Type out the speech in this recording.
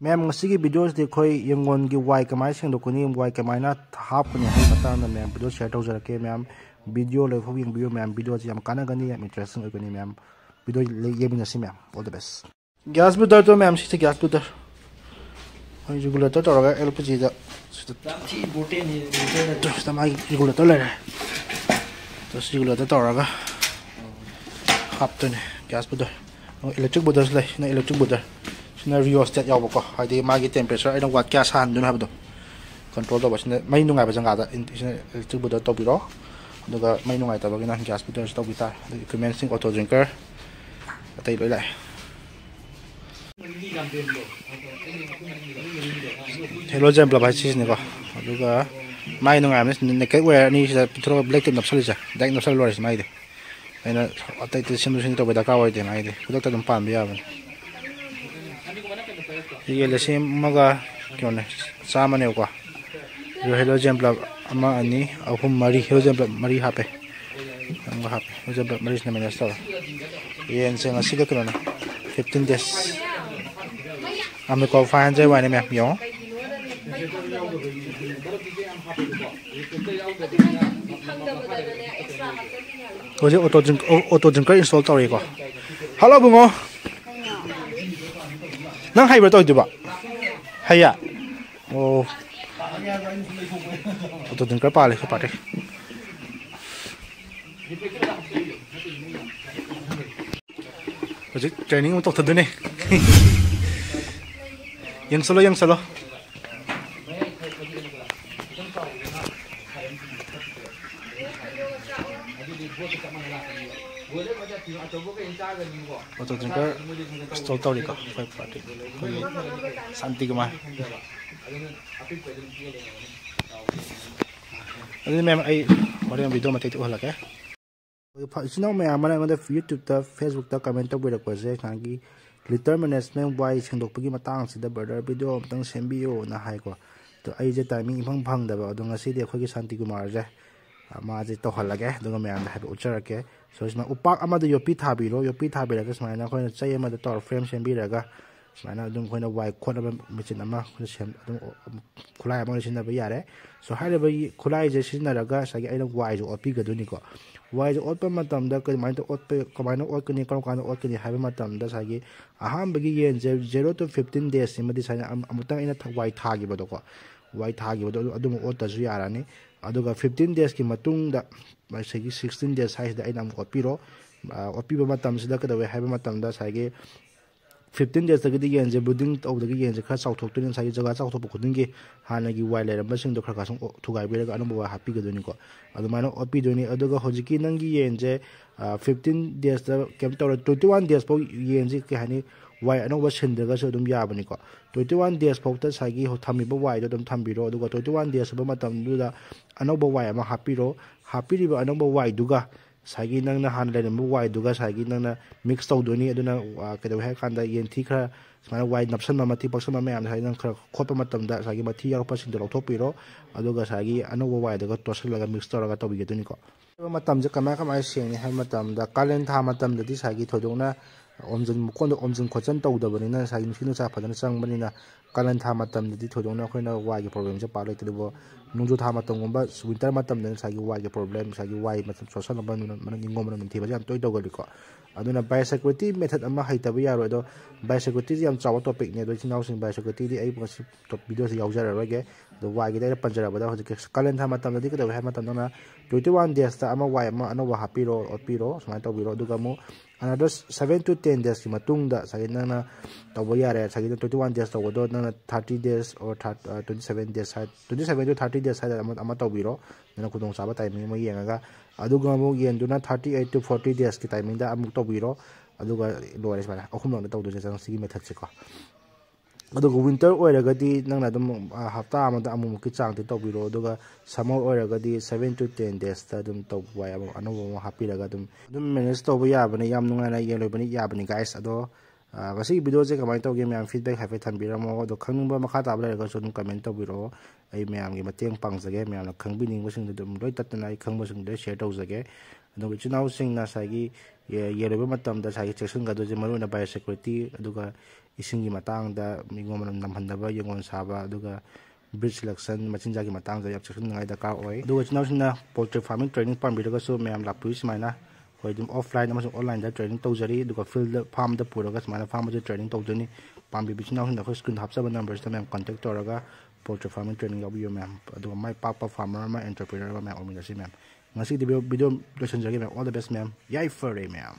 ma'am videos देखो यंगों की Y कमाई सिंह दुकनी वाई कमाई ना हाफ़ कुनी है पता ना मैम वीडियो शेयर तो जरके मैम वीडियो ले खूब वीडियो मैम वीडियो जी हम कहने गनी है इंटरेस्टिंग है कुनी मैम वीडियो ले ये भी नसी मैम ऑल द बेस्ट गैस भी दर तो मैम सीधे गैस भी दर हम रेगुलेटर तो रहेगा एलपीजी द तमाई रेगुलेटर ले रहे तो रेगुलेटर तो रहेगा हाफ़ तो नहीं गैस भी दर इलेक्ट्रिक बुदर्स ले ना इलेक्ट्रिक बुदर्स sina rheostat yawbako hadi magi temperature aina watt kya sahandun habdo control tawba sina mai nungai ba janga da sina electric boda tawbiro aduga mai nungai tawba gina gas boda tawbi ta equipment sing auto drinker atai loi lai hello jam bla bai sis ne ko aduga mai nungai ne ne kai wear ni sida thro black tip napsal ja dak napsal loris mai de aina atai te simu sin tawba da kawai de mai de kudak ta dum pam biya ba ये लसे मगा क्यों ने सामने को जो halogen block अमा अनि अहुम मरी हेलोजन ब्लॉक मरी हापे हम हापे हेलोजन ब्लॉक मरी ने मैंने स्टॉल ये इनसे ngasi का क्यों ना 15 days हमें को फाइन जाए वाने में यो होजे auto drink auto drinker install तौरेको hello बुंगो nang hay nang hai bertoi juga hai ya oh foto dengan apa lagi kepala deh training untuk tadi nih yang solo yang solo pagi matang sida brother video amtang sembiyo na hai ko to ai je timing phang phang da ba dong ga smaina khoi na chai ama de tor frame sembira ga smaina dum khoi na wai khot ba machine ama khoi sem dum khulai ama sin da ba yare so ha de ba khulai je sin da ga sa ga वाइबो या fifteen देजकिन देज हैसि अहिले अब ओट्व ओट्वमा फिफिन देज तिए ब्रुदिङ तपाईँ यन्से खाँथ जग्गा खुदी हालेम्ब्दो खा खास ठुला अनुभव वाइ हपिगद ओट्दो नि हजीक न फिफ्टिन देजता कहीँ तर ट्वेन्टी वान देजफे कहीँ नि ꯋꯥꯏ ꯑꯅꯧꯕ ꯁꯤꯟꯗ꯭ꯔꯒꯁꯨ ꯑꯗꯨꯝ ꯌꯥꯕꯅꯤꯀꯣ ꯇ꯭ꯋꯦꯟꯇꯤ ꯋꯥꯟ ꯗꯦꯖ ꯐꯥꯎꯗ ꯉꯁꯥꯏꯒꯤ ꯊꯝꯃꯤꯕ ꯋꯥꯏꯗꯣ ꯑꯗꯨꯝ ꯊꯝꯕꯤꯔꯣ ꯑꯗꯨꯒ ꯇ꯭ꯋꯦꯟꯇꯤ ꯋꯥꯟ ꯗꯦꯖ ꯁꯨꯕ ꯃꯇꯝꯗꯨꯗ ꯑꯅꯧꯕ ꯋꯥꯏ ꯑꯃ ꯍꯥꯞꯄꯤꯔꯣ ꯍꯥꯞꯄꯤꯔꯤꯕ ꯑꯅꯧꯕ ꯋꯥꯏꯗꯨꯒ ꯉꯁꯥꯏꯒꯤ ꯅꯪꯅ ꯍꯥꯟꯅ ꯂꯩꯔꯝꯕ ꯋꯥꯏꯗꯨꯒ ꯉꯁꯥꯏꯒꯤ ꯅꯪꯅ ꯃꯤꯛꯁ ꯇꯧꯗꯣꯏꯅꯤ ꯑꯗꯨꯅ ꯀꯩꯗꯧꯋꯤ ꯍꯥꯏ ꯀꯥꯟꯗ ꯌꯦꯟꯊꯤ ꯈꯔ ꯁꯨꯃꯥꯏꯅ ꯋꯥꯏ ꯅꯞꯁꯟꯕ ꯃꯊꯤ ꯄꯛꯁꯟꯕ ꯃꯌꯥꯝꯁꯦ ꯉꯁꯥꯏ ꯅꯪ ꯈꯔ ꯈꯣꯠꯄ ꯃꯇꯝꯗ ꯉꯁꯥꯏꯒꯤ ꯃꯊꯤ ꯌꯥꯎꯔꯛꯄꯁꯤꯡꯗꯣ ꯂꯧꯊꯣꯛꯄꯤꯔꯣ ꯑꯗꯨꯒ ꯉꯁꯥꯏꯒꯤ ꯑꯅꯧꯕ ꯋꯥꯏꯗꯨꯒ ꯇꯣꯠꯁꯤꯜꯂꯒ ꯃꯤꯛꯁ ꯇꯧꯔꯒ ꯇꯧꯕꯤꯒꯗꯣꯏꯅꯤꯀꯣ ꯃꯇꯝꯁꯦ ꯀꯃꯥꯏ ꯀꯃꯥꯏꯅ ꯁꯦꯡꯅꯤ ꯍꯥꯏꯕ ꯃꯇꯝꯗ ꯀꯥꯂꯦꯟ ꯊꯥ ꯃꯇꯝꯗꯗꯤ ꯉꯁꯥꯏꯒꯤ ꯊꯣꯏꯗꯣꯛꯅ ꯑꯣꯝꯖꯤꯟ ꯃꯀꯣꯟꯗ ꯑꯣꯝꯖꯤꯟ ꯈꯣꯠꯆꯤꯟ ꯇꯧꯗꯕꯅꯤꯅ ꯉꯁꯥꯏꯒꯤ ꯅꯨꯡꯁꯤꯠ ꯅꯨꯡꯁꯥ ꯐꯖꯅ ꯆꯪꯕꯅꯤꯅ ꯀꯥꯂꯟ ꯊꯥ ꯃꯇꯝꯗꯗꯤ ꯊꯣꯏꯗꯣꯛꯅ ꯑꯩꯈꯣꯏꯅ ꯋꯥꯏꯒꯤ ꯄ꯭ꯔꯣꯕ꯭ꯂꯦꯝꯁꯦ ꯄꯥꯛ ꯂꯩꯇ꯭ꯔꯤꯕꯣ ꯅꯣꯡꯖꯨ ꯊꯥ ꯃꯇꯝꯒꯨꯝꯕ ꯋꯤꯟꯇꯔ ꯃꯇꯝꯗ ꯉꯁꯥꯏꯒꯤ ꯋꯥꯏꯒꯤ ꯄ꯭ꯔꯣꯕ꯭ꯂꯦꯝ ꯉꯁꯥꯏꯒꯤ ꯋꯥꯏ ꯃꯇꯝ ꯁꯣꯠꯁꯜꯂꯕ ꯅꯤꯡꯉꯣꯝꯕꯅ ꯅꯨꯡꯊꯤꯕꯁꯦ ꯌꯥꯝ ꯇꯣꯏ ꯇꯧꯒꯜꯂꯤꯀꯣ ꯑꯗꯨꯅ ꯕꯥꯏꯑꯣꯁꯦꯀ꯭ꯌꯨꯔꯤꯇꯤ ꯃꯦꯊꯠ ꯑꯃ ꯍꯩꯇꯕ ꯌꯥꯔꯣꯏ ꯑꯗꯣ ꯕꯥꯏꯑꯣꯁꯦꯀ꯭ꯌꯨꯔꯤꯇꯤꯁꯤ ꯌꯥꯝ ꯆꯥꯎꯕ ꯇꯣꯄꯤꯛꯅꯦ ꯑꯗꯣ ꯏꯆꯤꯟ ꯏꯅꯥꯎꯁꯤꯡ ꯕꯥꯏꯑꯣꯁꯦꯀ꯭ꯌꯨꯔꯤꯇꯤꯗꯤ ꯑꯩ ꯉꯁꯤ ꯚꯤꯗꯤꯑꯣꯁꯤ ꯌꯥꯎꯖꯔꯔꯣꯏꯒꯦ ꯑꯗꯣ ꯋꯥꯏꯒꯤꯗ ꯑꯩꯅ ꯄꯟꯖꯔꯕꯗ ꯍꯧꯖꯤꯛꯀꯤ ꯀꯥꯂꯦꯟ ꯊꯥ ꯃꯇꯝꯗꯗꯤ ꯀꯩꯗꯧꯋꯤ ꯍꯥꯏꯕ ꯃꯇꯝꯗ twenty one days ta ama wai ma ana waha piro o piro sumai tau piro duka mu ana dos seven to ten days kima tung da sagi nana tau bo yare sagi nana twenty one days tau bo do nana thirty days or twenty seven days sai twenty seven to thirty days sai da ama ama tau piro nana kudong saba tai mi ma yeng aga aduka mu yeng duna thirty eight to forty days kita minda amu tau piro aduka luar es mana aku mau nana tau dosa sang sigi metak cekwa ꯑꯗꯨꯒ winter ꯑꯣꯏꯔꯒꯗꯤ ꯅꯪꯅ ꯑꯗꯨꯝ ꯍꯞꯇꯥ ꯑꯃꯗ ꯑꯃꯨꯛꯃꯨꯛꯀꯤ ꯆꯥꯡꯗꯤ ꯇꯧꯕꯤꯔꯣ ꯑꯗꯨꯒ summer ꯑꯣꯏꯔꯒꯗꯤ ꯁꯕꯦꯟ ꯇꯨ ꯇꯦꯟ ꯗꯦꯖꯇ ꯑꯗꯨꯝ ꯇꯧꯕ ꯌꯥꯏ ꯑꯃꯨꯛ ꯑꯅꯧꯕ ꯑꯃ ꯍꯥꯞꯄꯤꯔꯒ ꯑꯗꯨꯝ ꯑꯗꯨꯝ ꯃꯦꯅꯦꯖ ꯇꯧꯕ ꯌꯥꯕꯅꯤ ꯌꯥꯝ ꯅꯨꯡꯉꯥꯏꯅ ꯌꯦꯡꯂꯣꯏꯕꯅꯤ ꯌꯥꯕꯅꯤ ꯒꯥꯏꯁ ꯑꯗꯣ ꯃꯁꯤꯒꯤ ꯚꯤꯗꯤꯑꯣꯁꯦ ꯀꯃꯥꯏꯅ ꯇꯧꯒꯦ ꯃꯌꯥꯝ ꯐꯤꯗꯕꯦꯛ ꯍꯥꯏꯐꯦꯠ ꯊꯝꯕꯤꯔꯝꯃꯣ ꯑꯗꯣ ꯈꯪꯅꯤꯡꯕ ꯃꯈꯥ ꯇꯥꯕ ꯂꯩꯔꯒꯁꯨ ꯑꯗꯨꯝ ꯀꯃꯦꯟ ꯇꯧꯕꯤꯔꯛꯑꯣ ꯑꯩ ꯃꯌꯥꯝꯒꯤ ꯃꯇꯦꯡ ꯄꯥꯡꯖꯒꯦ ꯃꯌꯥꯝꯅ ꯈꯪꯕꯤꯅꯤꯡꯕꯁꯤꯡꯗꯣ ꯑꯗꯨꯝ ꯂꯣꯏ ꯇꯠꯇꯅ ꯑꯩ ꯈꯪꯕꯁꯤꯡꯗꯣ ꯁꯤꯌꯔ ꯇꯧꯖꯒꯦ sing biosecurity di ai basi top video se yaw jara rage do wa gi da panjara ba da hoje kalan tha matam di ka da ha matam na 21 days ta ama wa ama ano wa hapiro opiro sma to biro duga mo another 7 to 10 days ki matungda sagin na tawbo yare sagin 21 days tawbo do na 30 days or 27 days 27 to 30 days side ama ama tawbiro na kudong saba timing mo yengaga aduga mo yen duna 38 to 40 days ki timing da amuk tawbiro aduga lores bana ahum lang tawdo jang sigi method se ko aduga winter oiragadi nangna dum hafta amada amumuk ki changti tawbiro aduga summer oiragadi 7 to 10 days ta dum tawba ya anobo mo hapiraga dum dum manage tawba yabani yam nungana yen loibani yabani guys ado ngasi video je kamai tawge myam feedback hafe thanbiramo ado khangba makha tabla ga so dum comment tawbiro ai myam gi mateng pangjage myam na khangbi ning basing dum loi tatna ai khangba sing de share tawjage ado chunau sing na sagi ꯌꯦꯜꯂꯣꯏꯕ ꯃꯇꯝꯗ ꯉꯁꯥꯏꯒꯤ ꯆꯦꯛꯁꯤꯟꯒꯗꯣꯏꯁꯦ ꯃꯔꯨꯑꯣꯏꯅ ꯕꯥꯏꯑꯣꯁꯦꯀꯨꯔꯤꯇꯤ ꯑꯗꯨꯒ ꯏꯁꯤꯡꯒꯤ ꯃꯇꯥꯡꯗ ꯃꯤꯉꯣꯟ ꯃꯅꯝ ꯅꯝꯍꯟꯗꯕ ꯌꯦꯡꯒꯣꯟ ꯁꯥꯕ ꯑꯗꯨꯒ breed selection ꯃꯆꯤꯟꯖꯥꯛꯀꯤ ꯃꯇꯥꯡꯗ ꯌꯥꯝ ꯆꯦꯛꯁꯤꯟꯅꯤꯡꯉꯥꯏ ꯗꯔꯀꯥꯔ ꯑꯣꯏ ꯑꯗꯨꯒ ꯏꯆꯤꯟ ꯏꯅꯥꯎꯁꯤꯡꯅ ꯄꯣꯜꯇ꯭ꯔꯤ ꯐꯥꯔꯃꯤꯡ ꯇ꯭ꯔꯦꯅꯤꯡ ꯄꯥꯝꯕꯤꯔꯒꯁꯨ ꯃꯌꯥꯝ ꯂꯥꯛꯄꯤꯌꯨ ꯁꯨꯃꯥꯏꯅ ꯑꯩꯈꯣꯏ ꯑꯗꯨꯝ ꯑꯣꯐꯂꯥꯏꯟ ꯑꯃꯁꯨꯡ ꯑꯣꯟꯂꯥꯏꯟꯗ ꯇ꯭ꯔꯦꯅꯤꯡ ꯇꯧꯖꯔꯤ ꯑꯗꯨꯒ ꯐꯤꯜꯗ ꯐꯥꯔꯝꯗ ꯄꯨꯔꯒ ꯁꯨꯃꯥꯏꯅ ꯐꯥꯔꯝꯗ ꯇ꯭ꯔꯦꯅꯤꯡ ꯇꯧꯗꯣꯏꯅꯤ ꯄꯥꯝꯕꯤꯕ ꯏꯆꯤꯟ ꯏꯅꯥꯎꯁꯤꯡꯗ ꯑꯩꯈꯣꯏ ꯁ꯭ꯀ꯭ꯔꯤꯟ ꯍꯥꯞꯆꯕ ꯅꯝꯕꯔꯁꯤꯗ ꯃꯌꯥꯝ ꯀꯟꯇꯦꯛ ꯇꯧꯔꯒ ꯄꯣꯜꯇ꯭ꯔꯤ ꯐꯥꯔꯃꯤꯡ ꯇ꯭ꯔꯦꯅꯤꯡ ꯌꯥꯎꯕꯤꯌꯨ ꯃꯌꯥꯝ ꯑꯗꯨꯒ ꯃꯥꯏ ꯄꯥꯛꯄ ꯐꯥꯔꯃꯔ ꯑꯃ ꯑꯦꯟꯇꯔꯄ꯭ꯔꯤꯅꯔ ꯑꯃ ꯃꯌꯥꯝ ꯑꯣꯏꯃꯤꯟꯅꯁꯤ ꯃꯌꯥꯝ ꯉꯁꯤꯗꯤ ꯚꯤꯗꯤꯑꯣ ꯂꯣꯏꯁꯤꯟꯖꯔꯒꯦ ꯃꯌꯥꯝ ꯑꯣꯜ ꯗ ꯕꯦꯁ ꯃꯌꯥꯝ ꯌꯥꯏꯐꯔꯦ ꯃꯌꯥꯝ